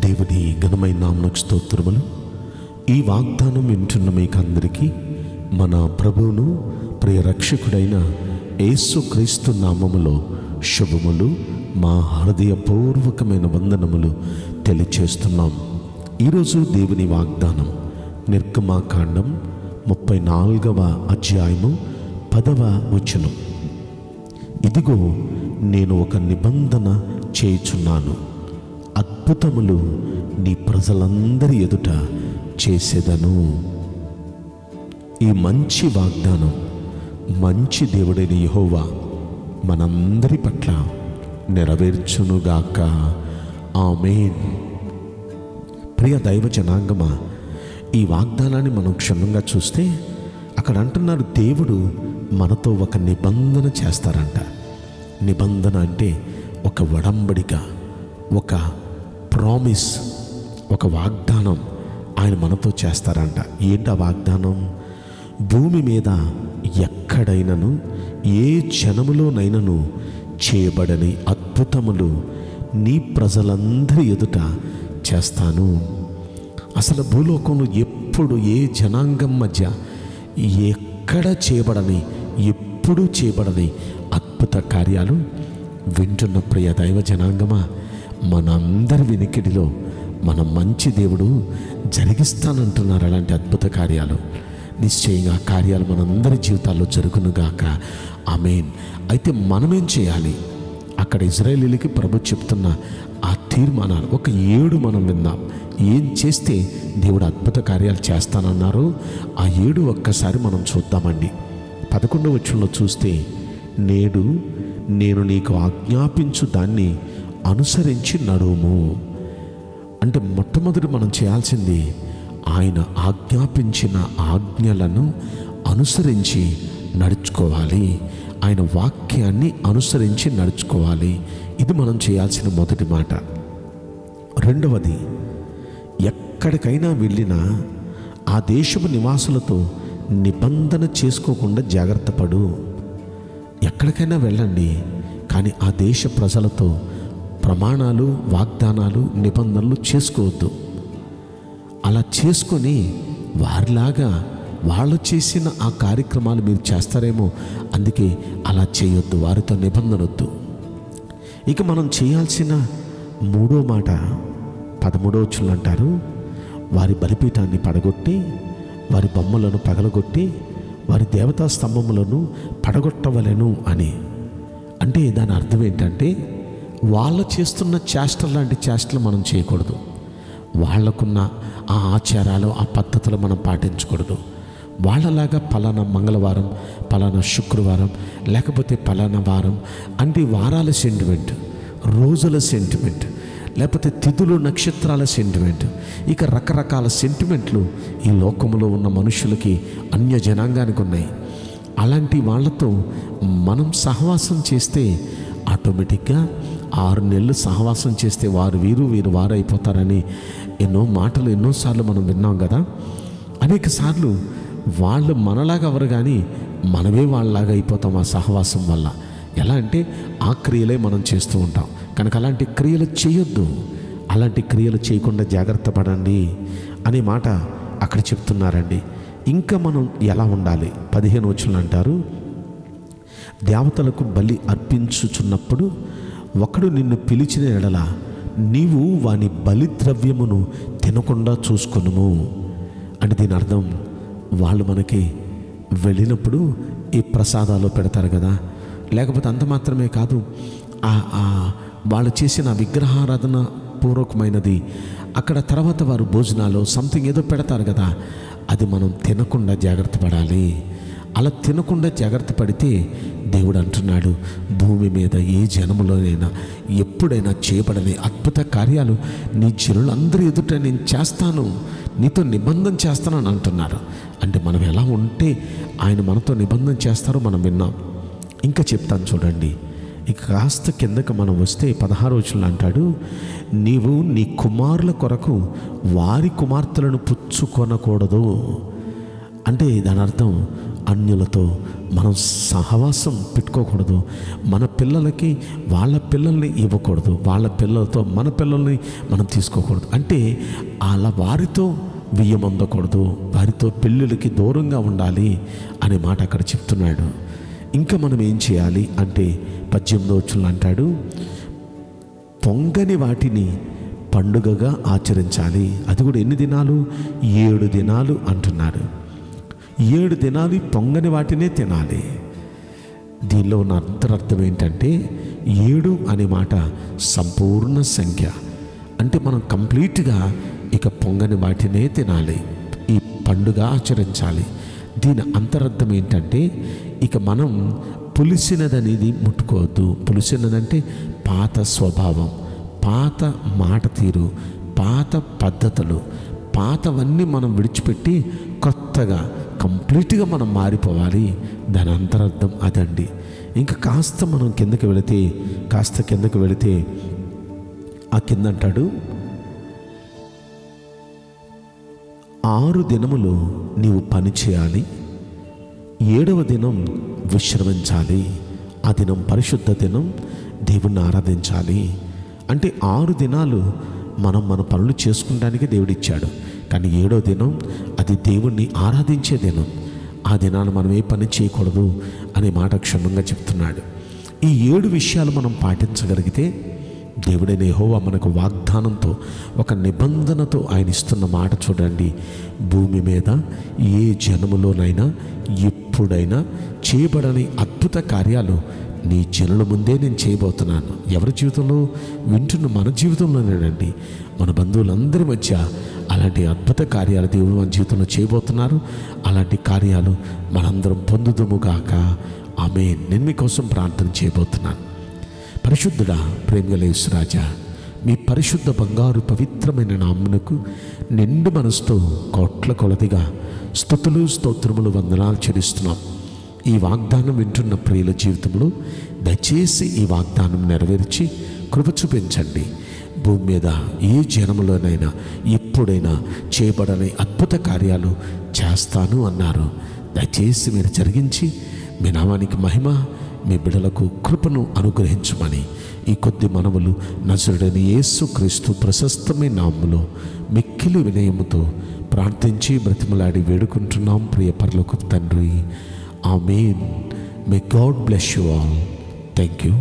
దేవుని ఘనమైన నామకు స్తోత్రములు. ఈ వాగ్దానం వింటున్న మీకు అందరికీ మన ప్రభువును ప్రియ రక్షకుడైన యేసు క్రీస్తు నామములో శుభములు మా హృదయపూర్వకమైన వందనములు తెలియచేస్తున్నాం. ఈరోజు దేవుని వాగ్దానం నిర్గమాకాండం ముప్పై నాలుగవ అధ్యాయము పదవ వచనం. ఇదిగో నేను ఒక నిబంధన చేయుచున్నాను. అద్భుతములు నీ ప్రజలందరి ఎదుట చేసేదను. ఈ మంచి వాగ్దానం మంచి దేవుడైన యహోవా మనందరి పట్ల నెరవేర్చునుగాక. ఆమెన్. ప్రియ దైవ జనాంగమా ఈ వాగ్దానాన్ని మనం క్షుణ్ణంగా చూస్తే అక్కడ అంటున్నారు దేవుడు మనతో ఒక నిబంధన చేస్తారంట. నిబంధన అంటే ఒక వడంబడిక ఒక ప్రామిస్ ఒక వాగ్దానం ఆయన మనతో చేస్తారంట. ఏంటి ఆ వాగ్దానం? భూమి మీద ఎక్కడైనను ఏ జనములోనైనను చేయబడని అద్భుతములు నీ ప్రజలందరి ఎదుట చేస్తాను. అసలు భూలోకంలో ఎప్పుడు ఏ జనాంగం మధ్య ఎక్కడ చేయబడని ఎప్పుడూ చేయబడని అద్భుత కార్యాలు వింటున్న ప్రియ దైవ జనాంగమా? మనందరి వెనుకడిలో మన మంచి దేవుడు జరిగిస్తానంటున్నారు అలాంటి అద్భుత కార్యాలు. నిశ్చయంగా కార్యాలు మనందరి జీవితాల్లో జరుగునుగాక. ఆమెన్. అయితే మనమేం చేయాలి? అక్కడ ఇజ్రాయేలీలకి ప్రభు చెప్తున్న ఆ తీర్మానాలు. ఒక ఏడు మనం విందాం. ఏం చేస్తే దేవుడు అద్భుత కార్యాలు చేస్తానన్నారు? ఆ ఏడు ఒక్కసారి మనం చూద్దామండి. పదకొండవ వచ్చంలో చూస్తే నేడు నేను నీకు ఆజ్ఞాపించు దాన్ని అనుసరించి నడుము. అంటే మొట్టమొదటి మనం చేయాల్సింది ఆయన ఆజ్ఞాపించిన ఆజ్ఞలను అనుసరించి నడుచుకోవాలి. ఆయన వాక్యాన్ని అనుసరించి నడుచుకోవాలి. ఇది మనం చేయాల్సిన మొదటి మాట. రెండవది ఎక్కడికైనా వెళ్ళినా ఆ దేశపు నివాసులతో నిబంధన చేసుకోకుండా జాగ్రత్త పడు. ఎక్కడికైనా వెళ్ళండి కానీ ఆ దేశ ప్రజలతో ప్రమాణాలు వాగ్దానాలు నిబంధనలు చేసుకోవద్దు. అలా చేసుకొని వారిలాగా వాళ్ళు చేసిన ఆ కార్యక్రమాలు మీరు చేస్తారేమో అందుకే అలా చేయొద్దు వారితో నిబంధన వద్దు. ఇక మనం చేయాల్సిన మూడో మాట పదమూడో వచ్చులు అంటారు వారి బలిపీఠాన్ని పడగొట్టి వారి బొమ్మలను పగలగొట్టి వారి దేవతా స్తంభములను పడగొట్టవలెను అని. అంటే దాని అర్థం ఏంటంటే వాళ్ళు చేస్తున్న చేష్టలు లాంటి చేష్టలు మనం చేయకూడదు. వాళ్ళకున్న ఆ ఆచారాలు ఆ పద్ధతులు మనం పాటించకూడదు. వాళ్ళలాగా పలానా మంగళవారం పలానా శుక్రవారం లేకపోతే పలానా వారం అంటే వారాల సెంటిమెంట్ రోజుల సెంటిమెంట్ లేకపోతే తిథులు నక్షత్రాల సెంటిమెంట్ ఇక రకరకాల సెంటిమెంట్లు ఈ లోకంలో ఉన్న మనుషులకి అన్య జనాంగానికి ఉన్నాయి. అలాంటి వాళ్ళతో మనం సహవాసం చేస్తే ఆటోమేటిక్గా ఆరు నెలలు సహవాసం చేస్తే వారు వీరు వీరు వారు అయిపోతారని ఎన్నో మాటలు ఎన్నోసార్లు మనం విన్నాం కదా. అనేక సార్లు వాళ్ళు మనలాగా ఎవరు కానీ మనమే వాళ్ళలాగా అయిపోతాం ఆ సహవాసం వల్ల. ఎలా అంటే ఆ క్రియలే మనం చేస్తూ ఉంటాం. కనుక అలాంటి క్రియలు చేయొద్దు. అలాంటి క్రియలు చేయకుండా జాగ్రత్త పడండి అనే మాట అక్కడ చెప్తున్నారండి. ఇంకా మనం ఎలా ఉండాలి? పదిహేను వచ్చులు అంటారు. దేవతలకు బలి అర్పించుచున్నప్పుడు ఒకడు నిన్ను పిలిచిన ఎడల నీవు వాని బలిద్రవ్యమును తినకుండా చూసుకొనుము. అంటే దీని అర్థం వాళ్ళు మనకి వెళ్ళినప్పుడు ఈ ప్రసాదాలు పెడతారు కదా. లేకపోతే అంత మాత్రమే కాదు ఆ వాళ్ళు చేసిన విగ్రహారాధన పూర్వకమైనది. అక్కడ తర్వాత వారు భోజనాలు సంథింగ్ ఏదో పెడతారు కదా. అది మనం తినకుండా జాగ్రత్త పడాలి. అలా తినకుండా జాగ్రత్త పడితే దేవుడు అంటున్నాడు భూమి మీద ఏ జనములోనైనా ఎప్పుడైనా చేయబడని అద్భుత కార్యాలు నీ జనులందరి ఎదుట నేను చేస్తాను నీతో నిబంధన చేస్తానని అంటున్నారు. అంటే మనం ఎలా ఉంటే ఆయన మనతో నిబంధన చేస్తారో మనం విన్నాం. ఇంకా చెప్తాను చూడండి. ఇక కాస్త కిందకు మనం వస్తే పదహారు రోజులు అంటాడు నీవు నీ కుమారుల కొరకు వారి కుమార్తెలను పుచ్చుకొనకూడదు. అంటే దాని అర్థం అన్యులతో మనం సహవాసం పెట్టుకోకూడదు. మన పిల్లలకి వాళ్ళ పిల్లల్ని ఇవ్వకూడదు. వాళ్ళ పిల్లలతో మన పిల్లల్ని మనం తీసుకోకూడదు. అంటే అలా వారితో బియ్యం అందకూడదు. వారితో పెళ్ళిళ్ళకి దూరంగా ఉండాలి అనే మాట అక్కడ చెప్తున్నాడు. ఇంకా మనం ఏం చేయాలి అంటే పద్దెనిమిదో వచ్చులు అంటాడు పొంగని వాటిని పండుగగా ఆచరించాలి. అది కూడా ఎన్ని దినాలు? ఏడు దినాలు అంటున్నాడు. ఏడు దినాలు పొంగని వాటినే తినాలి. దీనిలో ఉన్న అంతరార్థం ఏంటంటే ఏడు అనే మాట సంపూర్ణ సంఖ్య. అంటే మనం కంప్లీట్గా ఇక పొంగని వాటినే తినాలి ఈ పండుగ ఆచరించాలి. దీని అంతరార్థం ఏంటంటే ఇక మనం పులిసినదనేది ముట్టుకోవద్దు. పులిసినదంటే పాత స్వభావం పాత మాట తీరు పాత పద్ధతులు పాతవన్నీ మనం విడిచిపెట్టి కొత్తగా కంప్లీట్గా మనం మారిపోవాలి. దాని అంతరార్థం అదండి. ఇంకా కాస్త మనం కిందకి వెళితే కాస్త కిందకి వెళితే ఆ కింద అంటాడు ఆరు దినములు నీవు పని చేయాలి. ఏడవ దినం విశ్రమించాలి. ఆ దినం పరిశుద్ధ దినం దేవుణ్ణి ఆరాధించాలి. అంటే ఆరు దినాలు మనం మన పనులు చేసుకుంటానికి దేవుడిచ్చాడు. కానీ ఏడో దినం అది దేవుణ్ణి ఆరాధించే దినం. ఆ దినాన మనం ఏ పని చేయకూడదు అనే మాట క్షుణ్ణంగా చెప్తున్నాడు. ఈ ఏడు విషయాలు మనం పాటించగలిగితే దేవుడైన యహోవా మనకు వాగ్దానంతో ఒక నిబంధనతో ఆయన ఇస్తున్న మాట చూడండి. భూమి మీద ఏ జనములోనైనా ఎప్పుడైనా చేయబడని అద్భుత కార్యాలు నీ జనుల ముందే నేను చేయబోతున్నాను. ఎవరి జీవితంలో? వింటున్న మన జీవితంలోనేనండి. మన బంధువులందరి మధ్య అలాంటి అద్భుత కార్యాలు దేవుడు మన జీవితంలో చేయబోతున్నారు. అలాంటి కార్యాలు మనందరం పొందుదుముగాక ఆమె నేను మీకోసం ప్రార్థన చేయబోతున్నాను. పరిశుద్ధుడా రాజా మీ పరిశుద్ధ బంగారు పవిత్రమైన నామ్మునకు నిండు మనసుతో కోట్ల కొలదిగా స్థుతులు స్తోత్రములు వందనాలు చెల్లిస్తున్నాం. ఈ వాగ్దానం వింటున్న ప్రియుల జీవితంలో దయచేసి ఈ వాగ్దానం నెరవేర్చి కృప చూపించండి. భూమి మీద ఏ జనములోనైనా ఎప్పుడైనా చేయబడని అద్భుత కార్యాలు చేస్తాను అన్నారు. దయచేసి మీరు జరిగించి మీ నామానికి మహిమ మీ బిడలకు కృపను అనుగ్రహించమని ఈ కొద్ది మనవులు నజరుడని యేసు క్రీస్తు ప్రశస్తమైన నామములో మిక్కిలి వినయముతో ప్రార్థించి బ్రతిమలాడి వేడుకుంటున్నాం. ప్రియ పరలోకపు తండ్రి amen. May God bless you all thank you